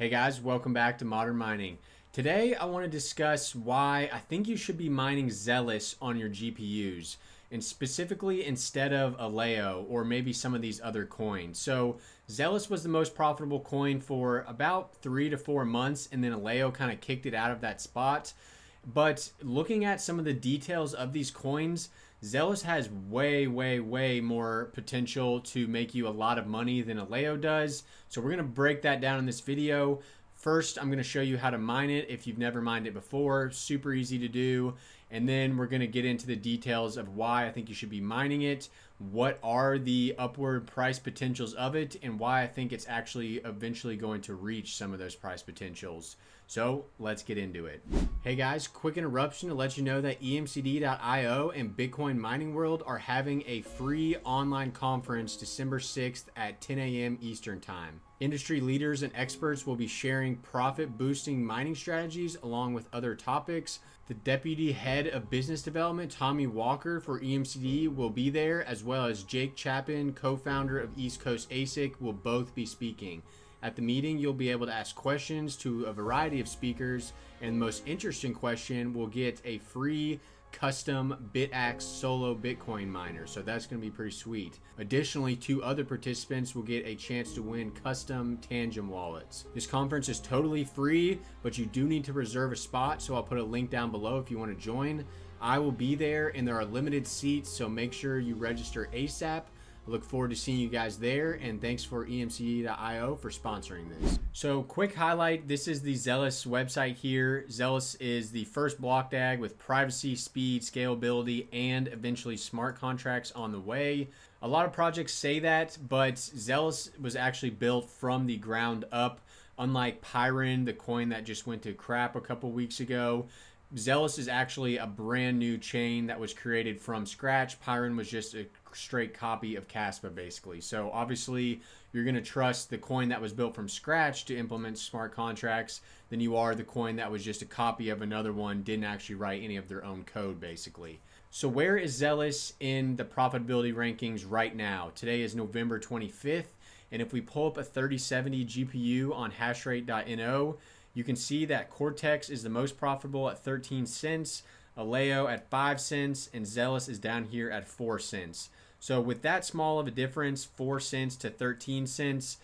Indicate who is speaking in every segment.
Speaker 1: Hey guys, welcome back to Modern Mining. Today I want to discuss why I think you should be mining Xelis on your GPUs and specifically instead of Aleo or maybe some of these other coins. So Xelis was the most profitable coin for about three to four months and then Aleo kind of kicked it out of that spot. But looking at some of the details of these coins, Xelis has way, way, way more potential to make you a lot of money than Aleo does. So we're going to break that down in this video. First, I'm going to show you how to mine it if you've never mined it before. Super easy to do. And then we're going to get into the details of why I think you should be mining it, what are the upward price potentials of it, and why I think it's actually eventually going to reach some of those price potentials. So let's get into it. Hey guys, quick interruption to let you know that EMCD.io and Bitcoin Mining World are having a free online conference December 6th at 10 a.m. Eastern Time. Industry leaders and experts will be sharing profit boosting mining strategies along with other topics. The deputy head of business development, Tommy Walker for EMCD, will be there, as well as Jake Chapin, co founder of East Coast ASIC, will both be speaking. At the meeting, you'll be able to ask questions to a variety of speakers, and the most interesting question will get a free custom BitAxe solo Bitcoin miner. So that's going to be pretty sweet. Additionally, two other participants will get a chance to win custom Tangem wallets. This conference is totally free, but you do need to reserve a spot. So I'll put a link down below if you want to join. I will be there and there are limited seats, so make sure you register ASAP. Look forward to seeing you guys there, and thanks for EMCD.io for sponsoring this. So, quick highlight this is the Xelis website here. Xelis is the first block DAG with privacy, speed, scalability, and eventually smart contracts on the way. A lot of projects say that, but Xelis was actually built from the ground up. Unlike Pyrin, the coin that just went to crap a couple weeks ago, Xelis is actually a brand new chain that was created from scratch. Pyrin was just a straight copy of Kaspa, basically. So obviously, you're going to trust the coin that was built from scratch to implement smart contracts than you are the coin that was just a copy of another one, didn't actually write any of their own code, basically. So where is Xelis in the profitability rankings right now? Today is November 25th, and if we pull up a 3070 GPU on hashrate.no, you can see that Cortex is the most profitable at 13 cents, Aleo at 5 cents, and Xelis is down here at 4 cents. So with that small of a difference, 4 cents to 13 cents,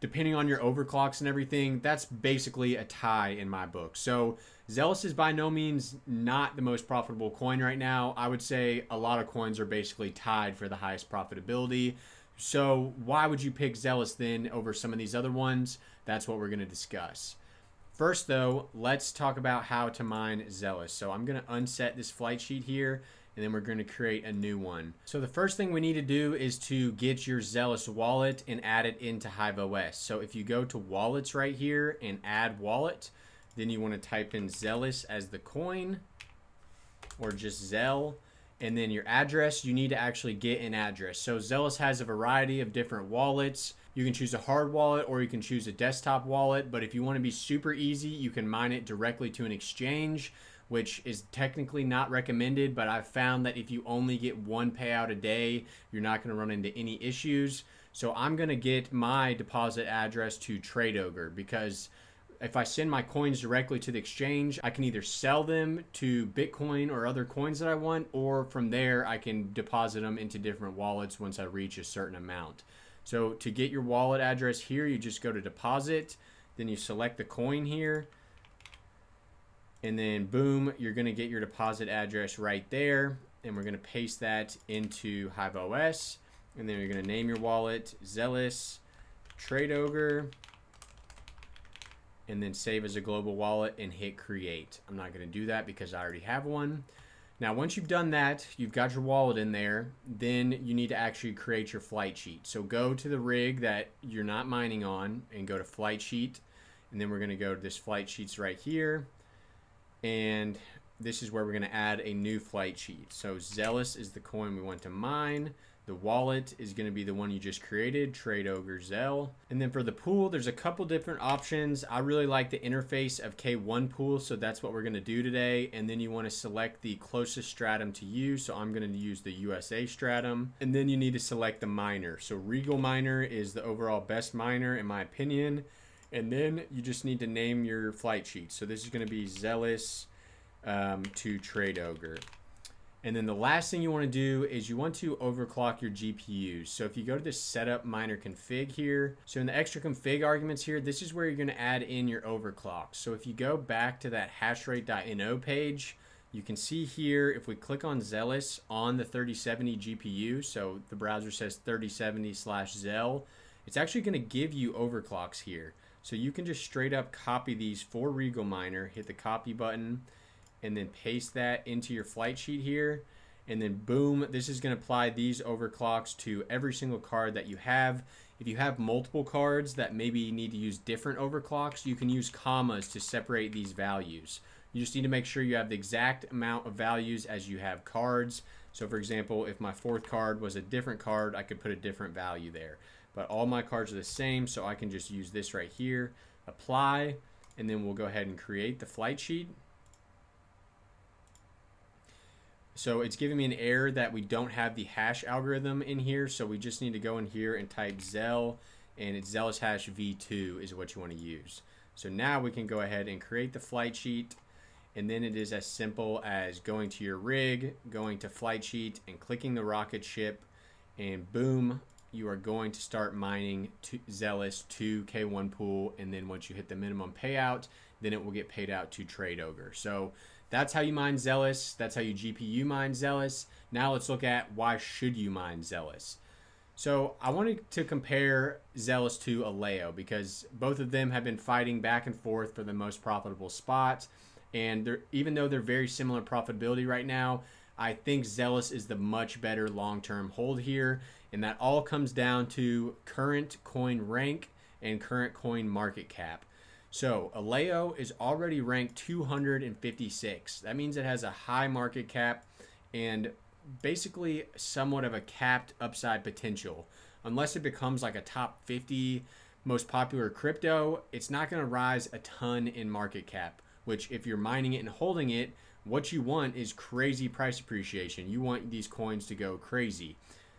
Speaker 1: depending on your overclocks and everything, that's basically a tie in my book. So Xelis is by no means not the most profitable coin right now. I would say a lot of coins are basically tied for the highest profitability. So why would you pick Xelis then over some of these other ones? That's what we're going to discuss. First, though, let's talk about how to mine Xelis. So I'm going to unset this flight sheet here, and then we're going to create a new one. So the first thing we need to do is to get your Xelis wallet and add it into HiveOS. So if you go to wallets right here and add wallet, then you want to type in Xelis as the coin or just Zell. And then your address, you need to actually get an address. So Xelis has a variety of different wallets. You can choose a hard wallet or you can choose a desktop wallet, but if you want to be super easy, you can mine it directly to an exchange, which is technically not recommended, but I've found that if you only get one payout a day, you're not going to run into any issues. So I'm going to get my deposit address to TradeOgre because if I send my coins directly to the exchange, I can either sell them to Bitcoin or other coins that I want, or from there I can deposit them into different wallets once I reach a certain amount. So to get your wallet address here, you just go to deposit, then you select the coin here, and then boom, you're gonna get your deposit address right there, and we're gonna paste that into HiveOS, and then you're gonna name your wallet Xelis Trade Ogre, and then save as a global wallet and hit create. I'm not gonna do that because I already have one. Now, once you've done that, you've got your wallet in there, then you need to actually create your flight sheet. So go to the rig that you're not mining on and go to flight sheet. And then we're going to go to this flight sheets right here. And this is where we're going to add a new flight sheet. So Xelis is the coin we want to mine. The wallet is going to be the one you just created, TradeOgre Zell. And then for the pool, there's a couple different options. I really like the interface of K1 pool, so that's what we're going to do today. And then you want to select the closest stratum to you. So I'm going to use the USA stratum. And then you need to select the miner. So Rigel Miner is the overall best miner in my opinion. And then you just need to name your flight sheet. So this is going to be Xelis um, to Trade Ogre. And then the last thing you want to do is you want to overclock your GPUs. So if you go to the setup miner config here, so in the extra config arguments here, this is where you're going to add in your overclock. So if you go back to that hashrate.no page, you can see here if we click on Xelis on the 3070 GPU, so the browser says 3070 slash Zell, it's actually going to give you overclocks here. So you can just straight up copy these for Regal Miner, hit the copy button, and then paste that into your flight sheet here. And then boom, this is going to apply these overclocks to every single card that you have. If you have multiple cards that maybe need to use different overclocks, you can use commas to separate these values. You just need to make sure you have the exact amount of values as you have cards. So for example, if my fourth card was a different card, I could put a different value there. But all my cards are the same, so I can just use this right here, apply, and then we'll go ahead and create the flight sheet. So it's giving me an error that we don't have the hash algorithm in here. So we just need to go in here and type Zell and it's xelishash v2 is what you want to use. So now we can go ahead and create the flight sheet and then it is as simple as going to your rig, going to flight sheet and clicking the rocket ship and boom, you are going to start mining to Xelis to K1 pool and then once you hit the minimum payout, then it will get paid out to Trade Ogre. So that's how you mine Xelis. That's how you GPU mine Xelis. Now let's look at why should you mine Xelis. So I wanted to compare Xelis to Aleo because both of them have been fighting back and forth for the most profitable spots. And even though they're very similar profitability right now, I think Xelis is the much better long-term hold here. And that all comes down to current coin rank and current coin market cap. So Aleo is already ranked 256. That means it has a high market cap and basically somewhat of a capped upside potential. Unless it becomes like a top 50 most popular crypto, it's not going to rise a ton in market cap, which if you're mining it and holding it, what you want is crazy price appreciation. You want these coins to go crazy.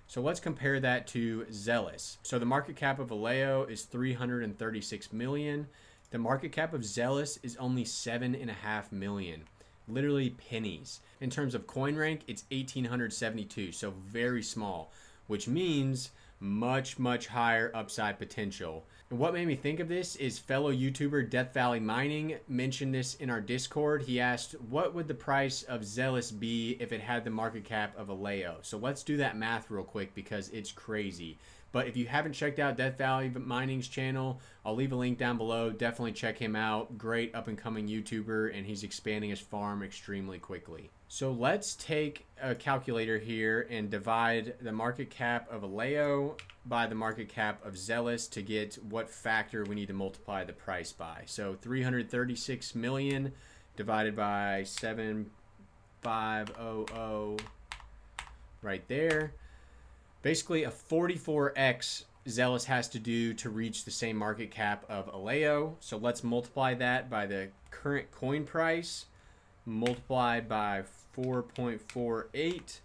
Speaker 1: So let's compare that to Xelis. So the market cap of Aleo is 336 million. The market cap of Xelis is only seven and a half million, literally pennies. In terms of coin rank, it's 1872, so very small, which means much, much higher upside potential. And what made me think of this is fellow YouTuber Death Valley Mining mentioned this in our Discord. He asked, what would the price of Xelis be if it had the market cap of Aleo? So let's do that math real quick because it's crazy. But if you haven't checked out Death Valley Mining's channel, I'll leave a link down below. Definitely check him out. Great up and coming YouTuber, and he's expanding his farm extremely quickly. So let's take a calculator here and divide the market cap of Aleo by the market cap of Xelis to get what factor we need to multiply the price by. So 336 million divided by 7500 right there basically a 44x Xelis has to do to reach the same market cap of Aleo. So let's multiply that by the current coin price, multiplied by 4.48.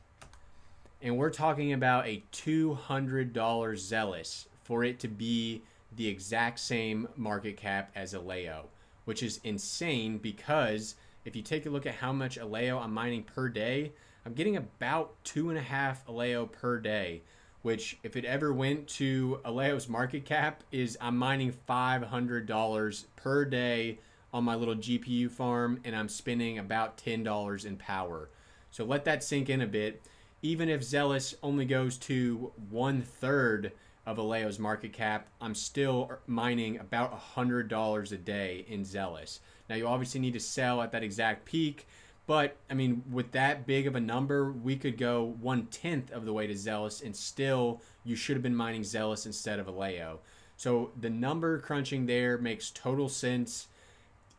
Speaker 1: And we're talking about a $200 Xelis for it to be the exact same market cap as Aleo, which is insane because if you take a look at how much Aleo I'm mining per day, I'm getting about two and a half Aleo per day, which if it ever went to Aleo's market cap is I'm mining $500 per day on my little GPU farm and I'm spending about $10 in power. So let that sink in a bit. Even if Xelis only goes to one third of Aleo's market cap, I'm still mining about $100 a day in Xelis. Now you obviously need to sell at that exact peak, but I mean, with that big of a number, we could go one tenth of the way to Xelis, and still you should have been mining Xelis instead of Aleo. So the number crunching there makes total sense.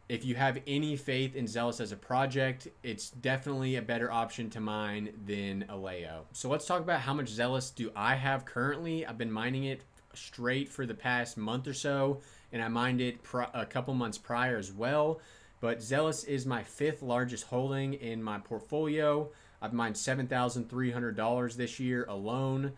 Speaker 1: If you have any faith in Xelis as a project, it's definitely a better option to mine than Aleo. So let's talk about how much Xelis do I have currently. I've been mining it straight for the past month or so, and I mined it a couple months prior as well. But Xelis is my fifth largest holding in my portfolio. I've mined $7,300 this year alone.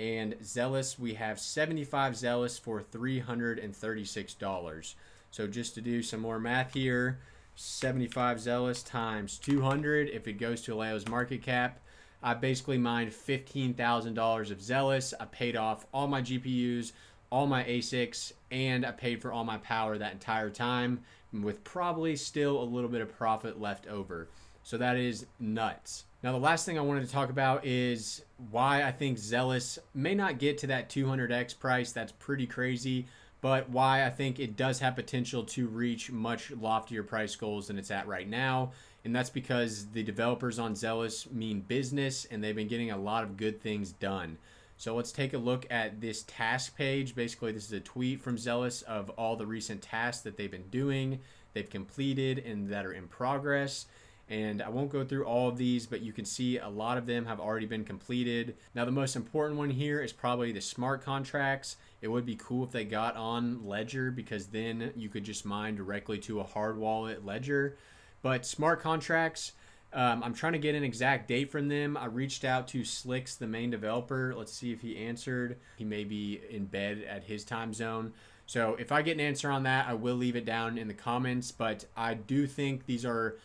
Speaker 1: And Xelis, we have 75 Xelis for $336. So just to do some more math here, 75 Xelis times 200, if it goes to Aleo's market cap, I basically mined $15,000 of Xelis. I paid off all my GPUs, all my ASICs, and I paid for all my power that entire time with probably still a little bit of profit left over. So that is nuts. Now, the last thing I wanted to talk about is why I think Xelis may not get to that 200x price. That's pretty crazy, but why I think it does have potential to reach much loftier price goals than it's at right now. And that's because the developers on Xelis mean business and they've been getting a lot of good things done. So let's take a look at this task page. Basically, this is a tweet from Xelis of all the recent tasks that they've been doing, they've completed, and that are in progress. And I won't go through all of these, but you can see a lot of them have already been completed. Now, the most important one here is probably the smart contracts. It would be cool if they got on Ledger because then you could just mine directly to a hard wallet Ledger. But smart contracts, um, I'm trying to get an exact date from them. I reached out to Slixe, the main developer. Let's see if he answered. He may be in bed at his time zone. So if I get an answer on that, I will leave it down in the comments. But I do think these are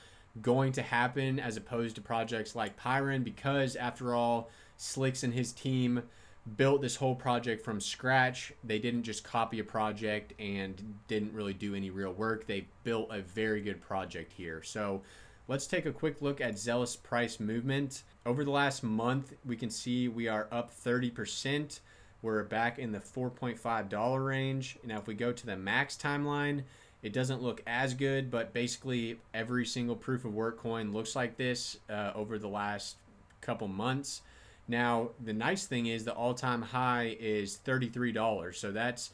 Speaker 1: going to happen as opposed to projects like Pyrin because, after all, Slixe and his team built this whole project from scratch. They didn't just copy a project and didn't really do any real work. They built a very good project here. So let's take a quick look at Xelis price movement. Over the last month, we can see we are up 30%. We're back in the $4.5 range. Now, if we go to the max timeline, it doesn't look as good, but basically every single proof of work coin looks like this uh, over the last couple months. Now, the nice thing is the all time high is $33. So that's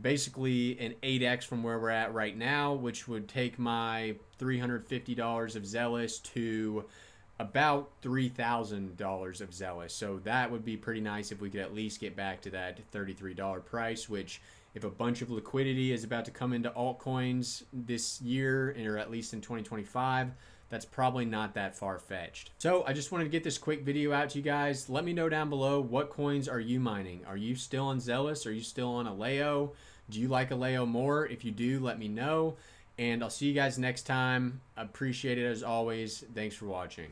Speaker 1: basically an 8x from where we're at right now, which would take my $350 of Xelis to about $3,000 of Xelis. So that would be pretty nice if we could at least get back to that $33 price, which if a bunch of liquidity is about to come into altcoins this year, or at least in 2025, that's probably not that far fetched. So I just wanted to get this quick video out to you guys. Let me know down below what coins are you mining? Are you still on Xelis? Are you still on Aleo? Do you like Aleo more? If you do, let me know. And I'll see you guys next time. Appreciate it as always. Thanks for watching.